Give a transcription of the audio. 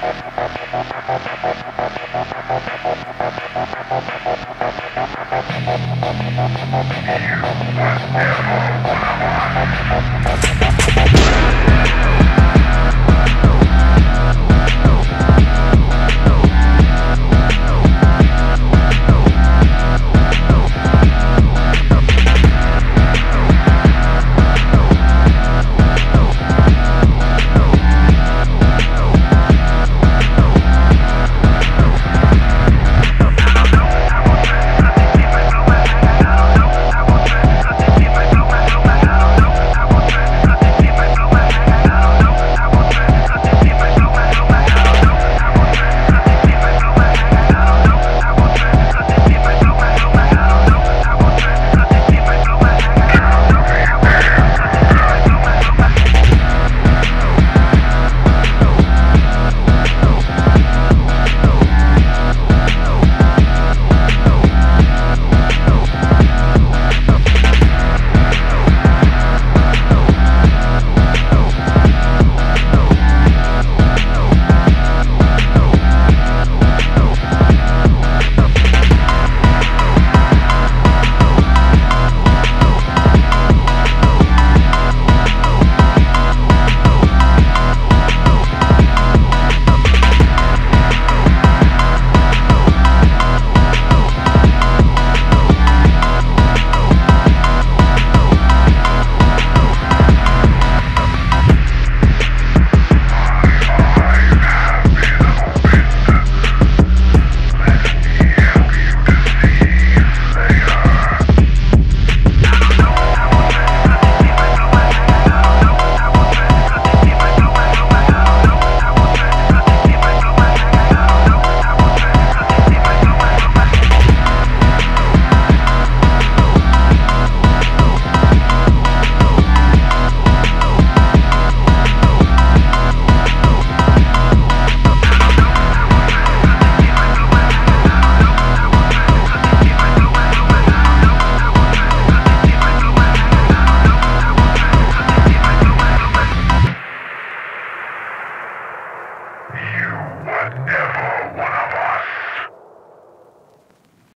Yeah. You would never want to